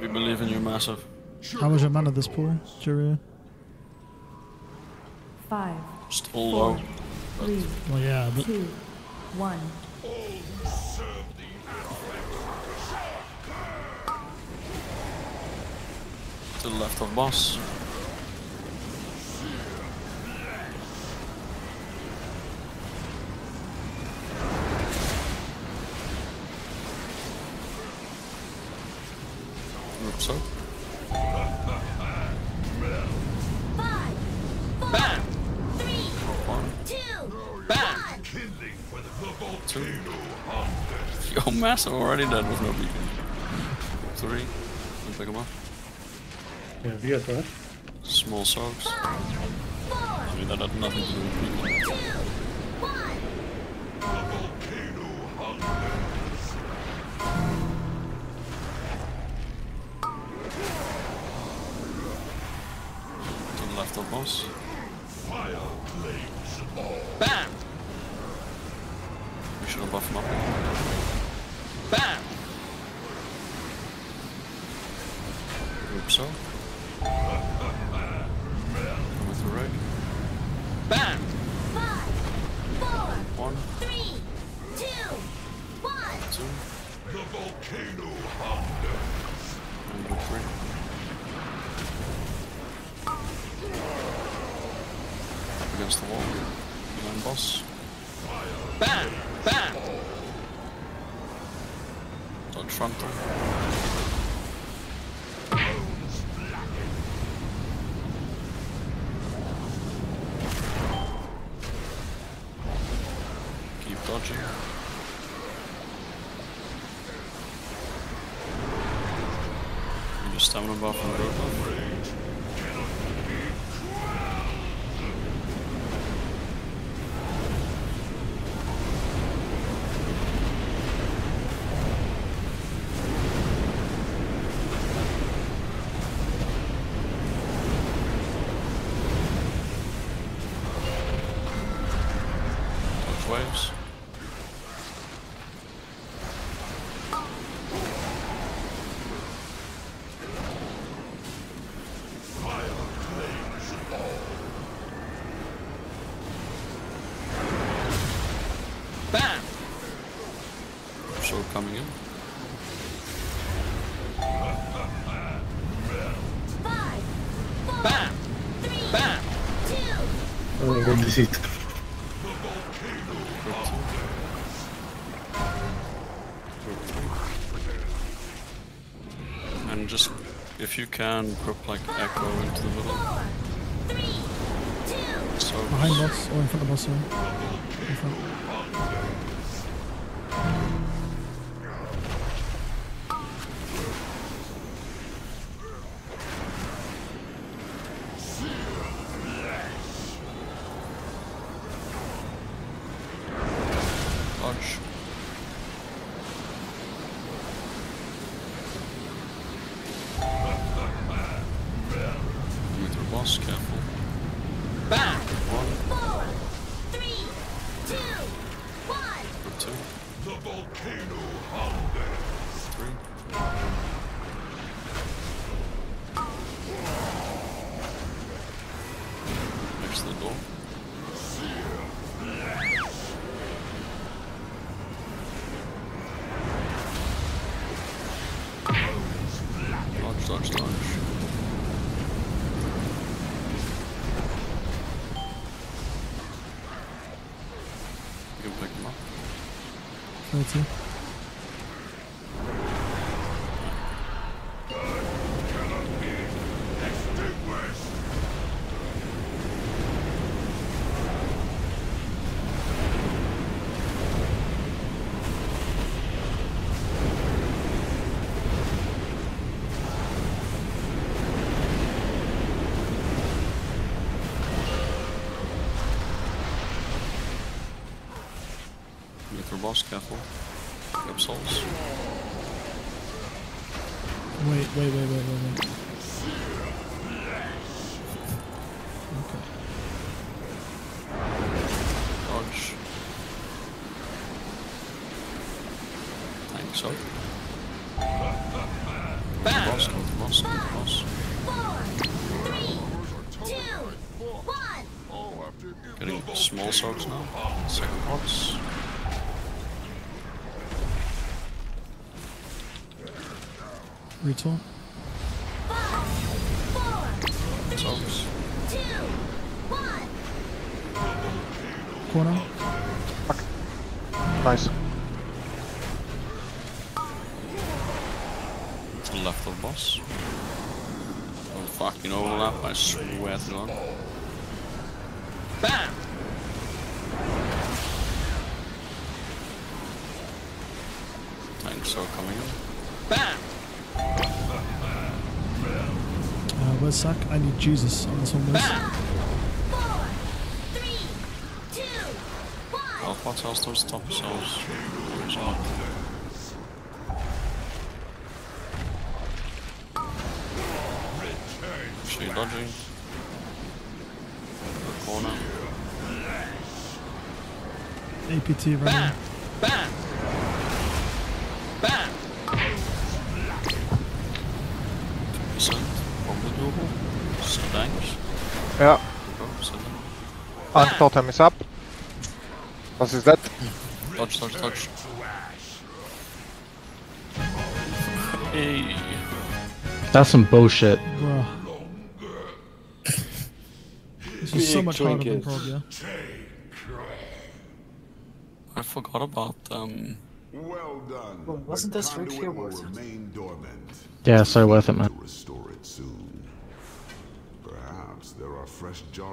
We believe in you, massive. How much mana this pool, Jiria? Five, Still Four. low. three, Well, yeah, but two, one. To the left of boss. Hope so. Five, four, Bam! three, One, two, Bam! two. Yo, massive already dead with no beacon. Three. Don't pick him up. Yeah, you got that? Small soaks. Five, four, I mean, that had nothing to do with beacon. The left of boss. Bam! We should have buffed him up. Bam! Hope so. Coming through right. Bam! Five, four, One, three, two, one. two. And go three. Up against the wall. Behind boss. Bam! Bam! Dodge frontal. Keep dodging. You just stamina buff and growth buff. Dodge waves. Bam! So coming in. Five, four, Bam! three, Bam! two, Oh, good to Just, if you can, group like Echo into the middle. four, three, two, So behind boss or in front of boss, sorry. In front. To the door. 30. With boss, careful. Grab souls. Wait, wait, wait, wait, wait, wait. Okay. Dodge. Tank so. Bam! boss, go the boss, go the boss. Four, three, two, one. Getting small swords now. Second boss. Retool. Five, four, three, Swords. two, Nice. To the left of the boss. Don't fucking overlap, I swear to God. BAM! Tanks are coming in. BAM! Where's Sack? I need Jesus on this one, boys. Four, three, two, one. Alpha tells those top cells. So, she dodging. Corner. APT right BAM! BAM! BAM! Ja, Oh, so then. Antipotem is up. Was is that? Dodge, dodge, dodge. Hey. That's some bullshit. Bruh. This is so much harder than trinkets. Prog, yeah? I forgot about um Well done. wasn't this rich here worth it? Yeah, so worth it, man. Restore it soon. There are fresh jars.